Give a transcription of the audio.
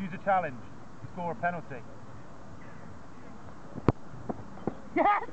use a challenge, score a penalty. Yes!